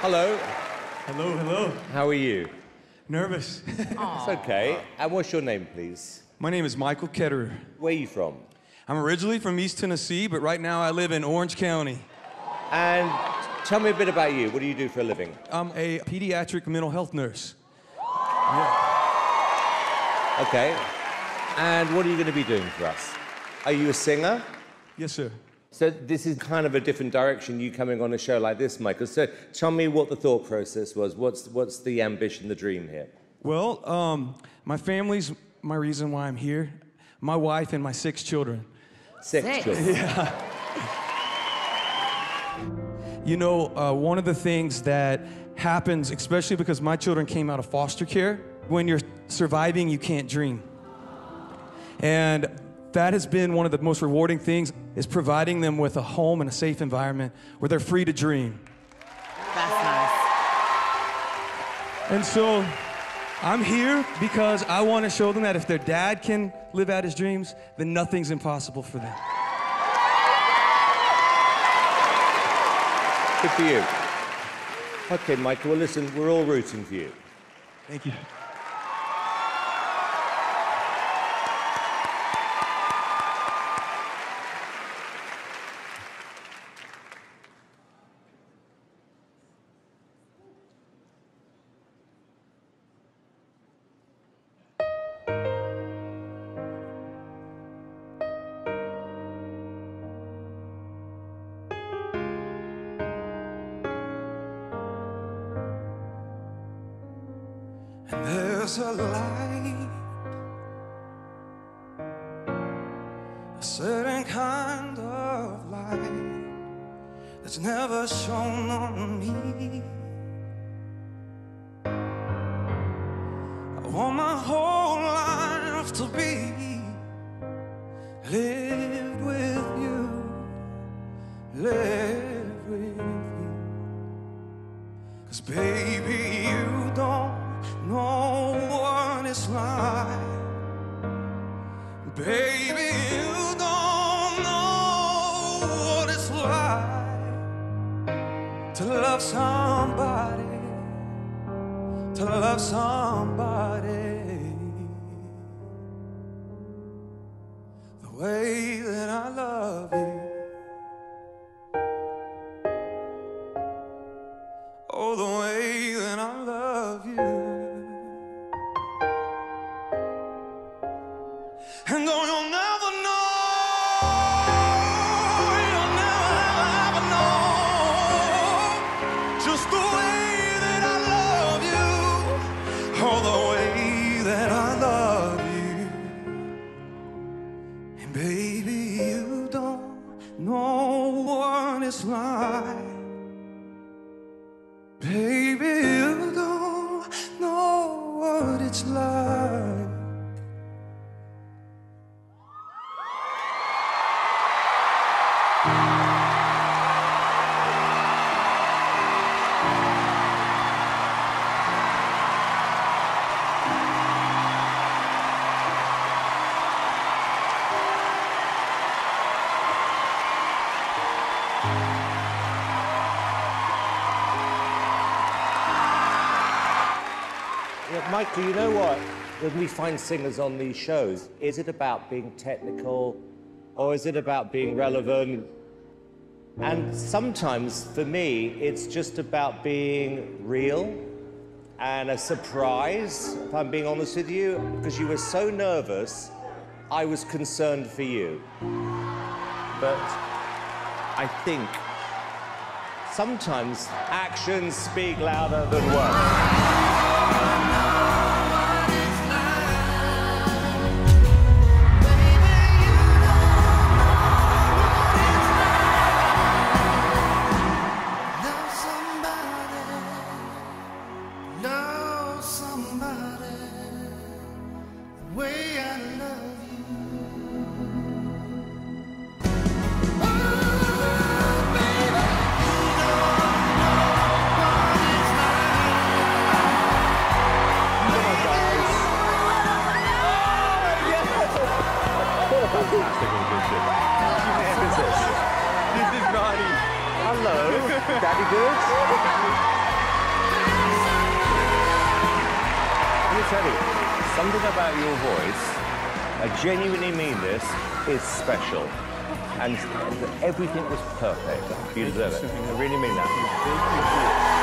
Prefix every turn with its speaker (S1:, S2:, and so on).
S1: Hello.
S2: Hello, hello.
S1: How are you?
S2: Nervous.
S1: It's okay. And what's your name, please?
S2: My name is Michael Ketterer.
S1: Where are you from?
S2: I'm originally from East Tennessee, but right now I live in Orange County.
S1: And tell me a bit about you. What do you do for a living?
S2: I'm a pediatric mental health nurse.
S1: Okay. And what are you going to be doing for us? Are you a singer?
S2: Yes, sir.
S1: So this is kind of a different direction, you coming on a show like this, Michael. So tell me what the thought process was. What's, what's the ambition, the dream here?
S2: Well, um, my family's my reason why I'm here. My wife and my six children.
S1: Six,
S3: Six.
S1: children.
S2: You know, uh, one of the things that happens, especially because my children came out of foster care, when you're surviving, you can't dream. And that has been one of the most rewarding things is providing them with a home and a safe environment where they're free to dream.
S3: That's nice.
S2: And so I'm here because I want to show them that if their dad can live out his dreams, then nothing's impossible for them.
S1: Good for you. Okay, Michael, well, listen, we're all rooting for you.
S2: Thank you. A light, a certain kind of light that's never shone on me. I want my whole life to be lived with you, lived with you. Cause baby, you somebody, to love somebody the way that I love you. Oh, the way that I love you. And though You know what?
S1: When we find singers on these shows, is it about being technical or is it about being relevant? And sometimes, for me, it's just about being real and a surprise, if I'm being honest with you, because you were so nervous, I was concerned for you. But I think sometimes actions speak louder than words. Something about your voice, I genuinely mean this, is special. And everything was perfect. You deserve it. I really mean that.